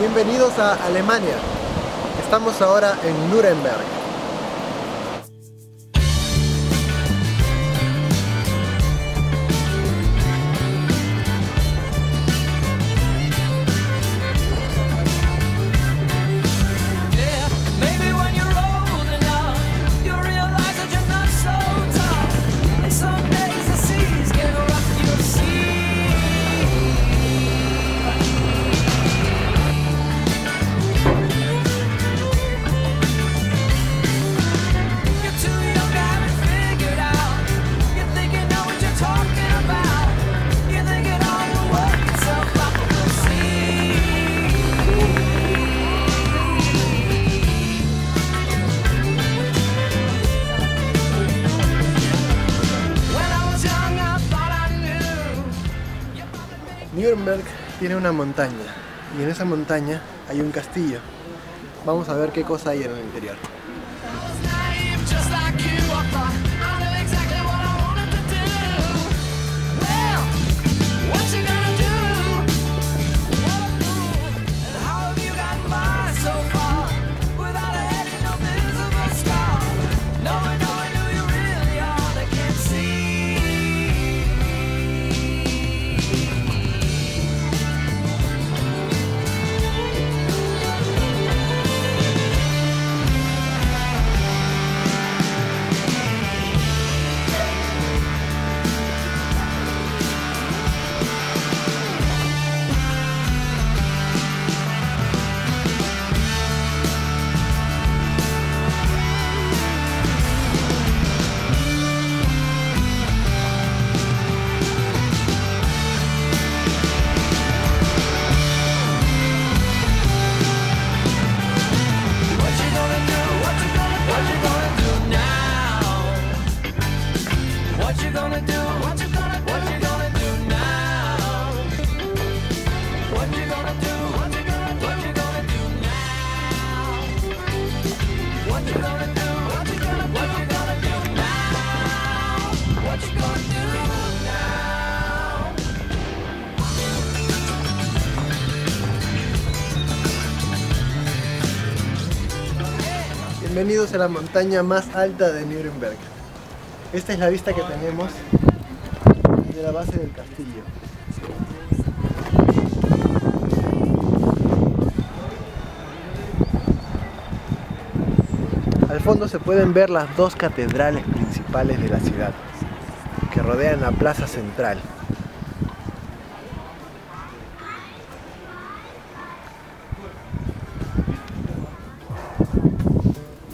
Bienvenidos a Alemania. Estamos ahora en Nuremberg. Nuremberg tiene una montaña y en esa montaña hay un castillo. Vamos a ver qué cosa hay en el interior. Bienvenidos a la montaña más alta de Nuremberg. Esta es la vista que tenemos de la base del castillo. Al fondo se pueden ver las dos catedrales principales de la ciudad, que rodean la plaza central.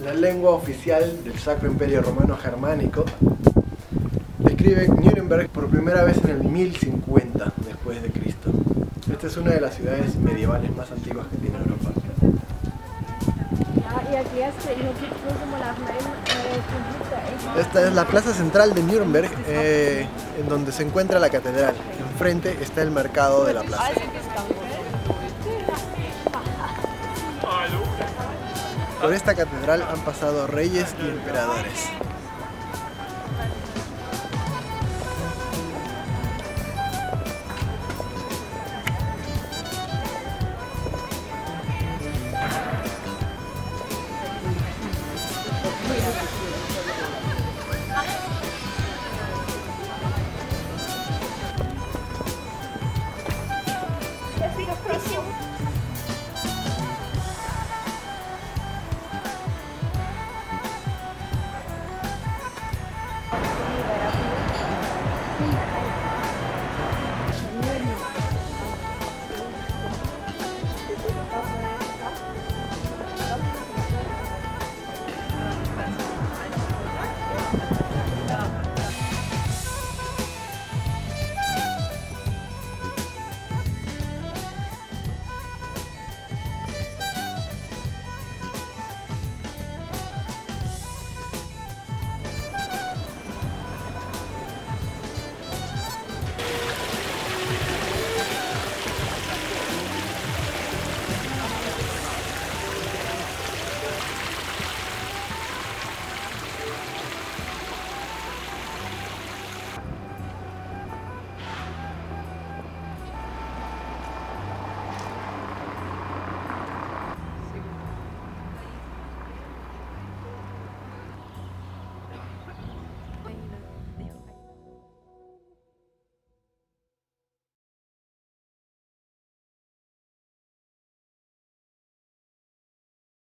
La lengua oficial del Sacro Imperio Romano Germánico describe Nuremberg por primera vez en el 1050 después de Cristo. Esta es una de las ciudades medievales más antiguas que tiene Europa. Computer echt. Esta es la plaza central de Nuremberg, eh, en donde se encuentra la catedral. Enfrente está el mercado de la plaza. Por esta catedral han pasado reyes y emperadores.